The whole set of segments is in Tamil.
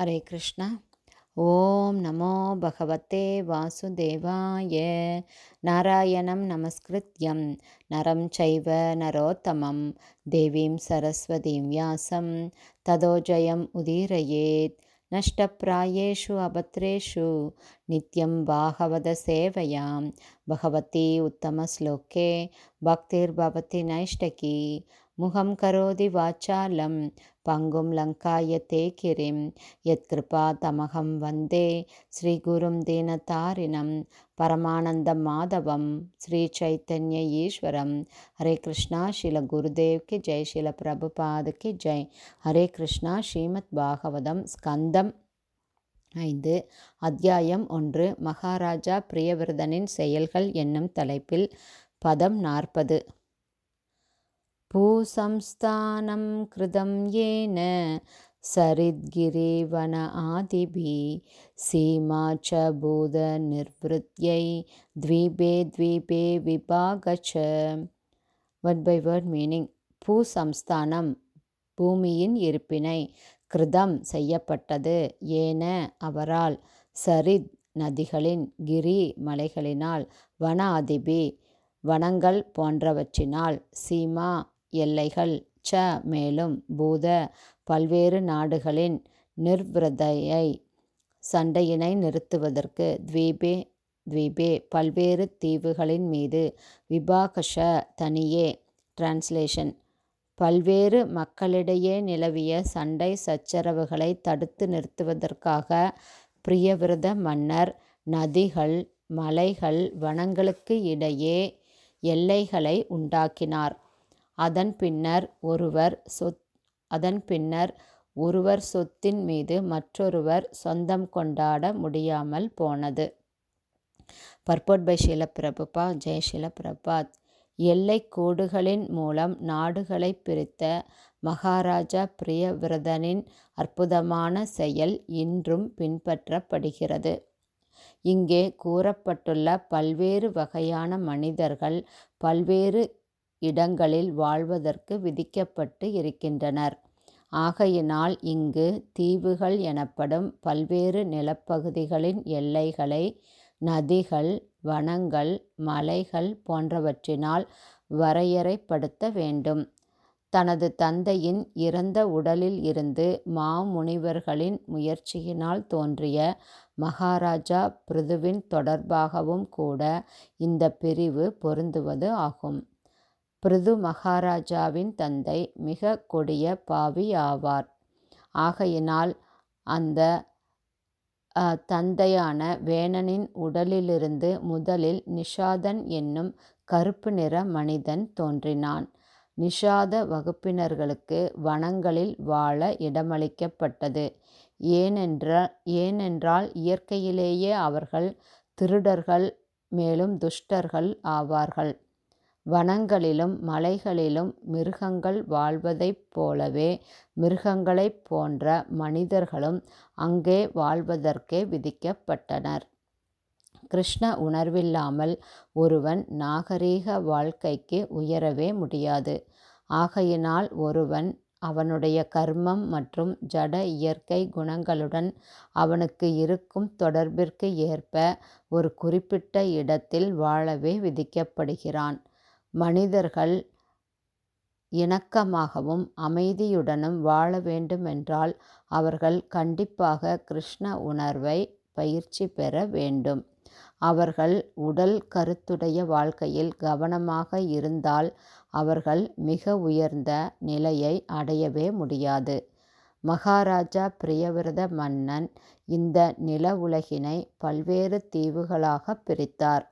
हरे कृष्ण। ॐ नमो भगवते वासुदेवाय। नारायणं नमस्कृत्यं। नरं चैव नरोत्तमं। देवीं सरस्वतीं व्यासं। ततो जयम् उदीरयेत्। नष्टप्रायेषु अभद्रेषु नित्यं भागवतसेवयां भगवती उत्तमश्लोके। भक्तिर्भवति नैष्टकी முகம் கரோதி வாச்சாலம் பங்கும் லங்காயத்தே கிரிம் யத்கிருபா தமகம் வந்தே ஸ்ரீகுரும் தீனதாரிணம் பரமானந்த மாதவம் ஸ்ரீ சைத்தன்ய ஈஸ்வரம். ஹரே கிருஷ்ணா ஸ்ரீல குருதேவ்க்கு ஜெய். ஸ்ரீல பிரபுபாதுக்கு ஜெய். ஹரே கிருஷ்ணா ஸ்ரீமத் பாகவதம் ஸ்கந்தம் ஐந்து. அத்தியாயம் ஒன்று. மகாராஜா பிரியவர்தனின் செயல்கள் என்னும் தலைப்பில் பதம் நாற்பது. பூசம்ஸ்தானம் கிருதம் ஏன சரித்கிரிவன ஆதிபி சீமா ச பூத நிர்வృత్யை த்வீபே த்வீபே விபாகச்ச வட் பை வேர்ட் மீனிங் பூசம்ஸ்தானம் பூமியின் இருப்பினை கிருதம் செய்யப்பட்டது ஏன அவரால் சரித் நதிகளின் கிரி மலைகளினால் வன அதிபி வனங்கள் போன்றவற்றினால் சீமா எல்லைகள். ச. மேலும் பூத பல்வேறு நாடுகளின் நிர்விரதையை சண்டையினை நிறுத்துவதற்கு த்வீபே த்வீபே பல்வேறு தீவுகளின் மீது விபாகஷ தனியே டிரான்ஸ்லேஷன். பல்வேறு மக்களிடையே நிலவிய சண்டை சச்சரவுகளை தடுத்து நிறுத்துவதற்காக பிரியவிரத மன்னர் நதிகள் மலைகள் வனங்களுக்கு இடையே எல்லைகளை உண்டாக்கினார். அதன் பின்னர் ஒருவர் சொத் அதன் பின்னர் ஒருவர் சொத்தின் மீது மற்றொருவர் சொந்தம் கொண்டாட முடியாமல் போனது. பர்போட் பை ஷீல பிரபுபா ஜெயஷீல பிரபாத் எல்லை கோடுகளின் மூலம் நாடுகளை பிரித்த மகாராஜா பிரியவிரதனின் அற்புதமான செயல் இன்றும் பின்பற்றப்படுகிறது. இங்கே கூறப்பட்டுள்ள பல்வேறு வகையான மனிதர்கள் பல்வேறு இடங்களில் வாழ்வதற்கு விதிக்கப்பட்டு இருக்கின்றனர். ஆகையினால் இங்கு தீவுகள் எனப்படும் பல்வேறு நிலப்பகுதிகளின் எல்லைகளை நதிகள் வனங்கள் மலைகள் போன்றவற்றினால் வரையறைப்படுத்த வேண்டும். தனது தந்தையின் இறந்த உடலில் இருந்து மாமுனிவர்களின் முயற்சியினால் தோன்றிய மகாராஜா பிருதுவின் தொடர்பாகவும் கூட இந்த பிரிவு பொருந்துவது ஆகும். பிருது மகாராஜாவின் தந்தை மிக கொடிய பாவி ஆவார். ஆகையினால் அந்த தந்தையான வேணனின் உடலிலிருந்து முதலில் நிஷாதன் என்னும் கருப்பு நிற மனிதன் தோன்றினான். நிஷாத வகுப்பினர்களுக்கு வனங்களில் வாழ இடமளிக்கப்பட்டது. ஏனென்ற ஏனென்றால் இயற்கையிலேயே அவர்கள் திருடர்கள் மேலும் துஷ்டர்கள் ஆவார்கள். வனங்களிலும் மலைகளிலும் மிருகங்கள் வாழ்வதைப் போலவே மிருகங்களைப் போன்ற மனிதர்களும் அங்கே வாழ்வதற்கே விதிக்கப்பட்டனர். கிருஷ்ண உணர்வில்லாமல் ஒருவன் நாகரீக வாழ்க்கைக்கு உயரவே முடியாது. ஆகையினால் ஒருவன் அவனுடைய கர்மம் மற்றும் ஜட இயற்கை குணங்களுடன் அவனுக்கு இருக்கும் தொடர்பிற்கு ஏற்ப ஒரு குறிப்பிட்ட இடத்தில் வாழவே விதிக்கப்படுகிறான். மனிதர்கள் இணக்கமாகவும் அமைதியுடனும் வாழ வேண்டுமென்றால் அவர்கள் கண்டிப்பாக கிருஷ்ண உணர்வை பயிற்சி பெற வேண்டும். அவர்கள் உடல் கருத்துடைய வாழ்க்கையில் கவனமாக இருந்தால் அவர்கள் மிக உயர்ந்த நிலையை அடையவே முடியாது. மகாராஜா பிரியவிரத மன்னன் இந்த நில உலகினை பல்வேறு தீவுகளாக பிரித்தார்.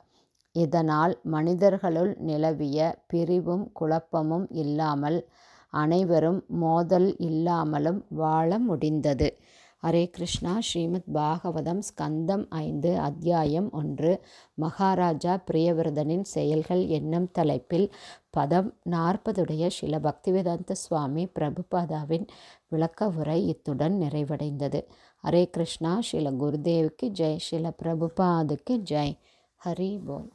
இதனால் மனிதர்களுள் நிலவிய பிரிவும் குழப்பமும் இல்லாமல் அனைவரும் மோதல் இல்லாமலும் வாழ முடிந்தது. ஹரே கிருஷ்ணா. ஸ்ரீமத் பாகவதம் ஸ்கந்தம் ஐந்து அத்தியாயம் ஒன்று. மகாராஜா பிரியவிரதனின் செயல்கள் என்னும் தலைப்பில் பதம் நாற்பதுடைய சில பக்திவேதாந்த சுவாமி பிரபுபாதாவின் விளக்க உரை இத்துடன் நிறைவடைந்தது. ஹரே கிருஷ்ணா. ஸ்ரீல குருதேவுக்கு ஜெய். ஸ்ரீல பிரபுபாதுக்கு ஜெய். ஹரி போல்.